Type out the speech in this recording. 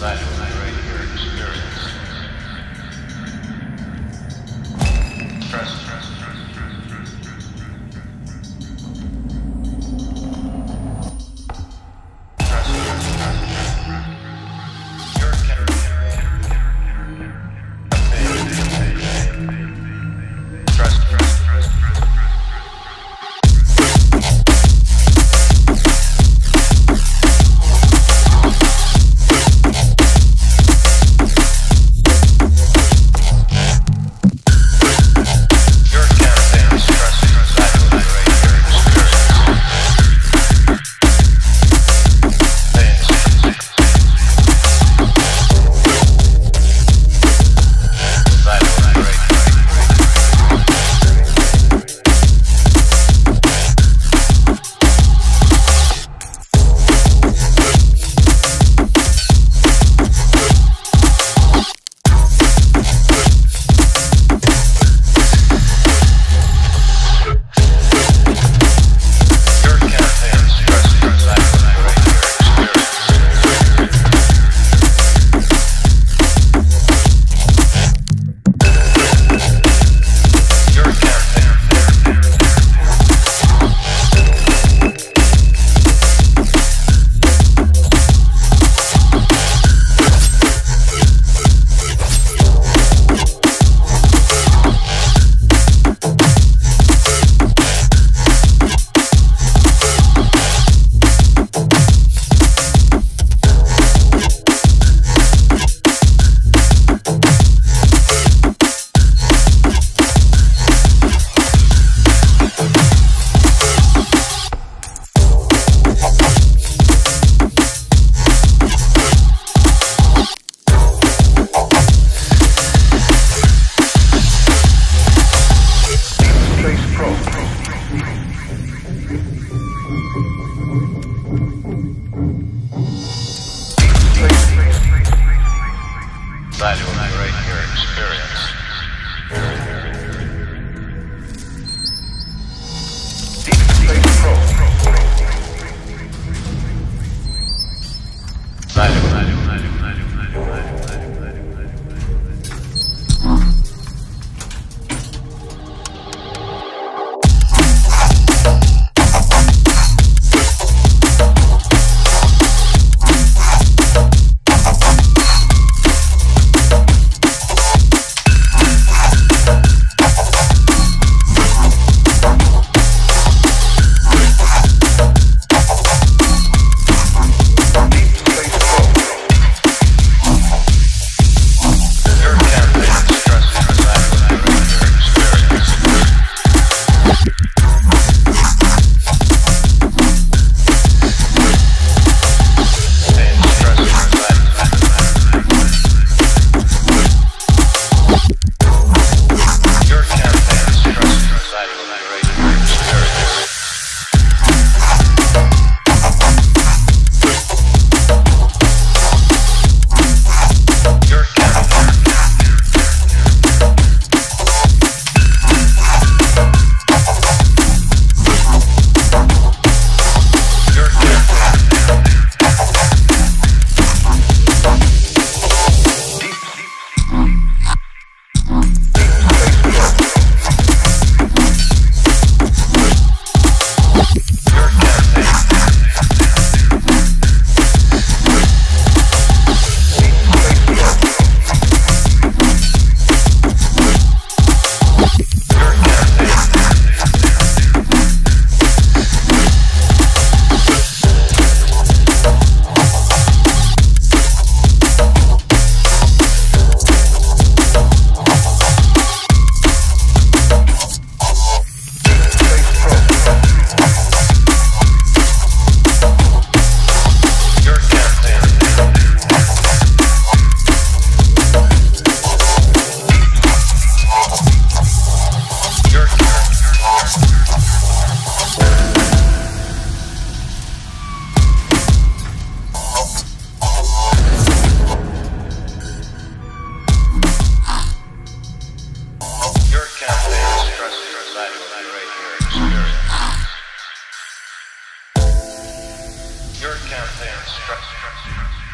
Right. Your campaign stress, stress, stress.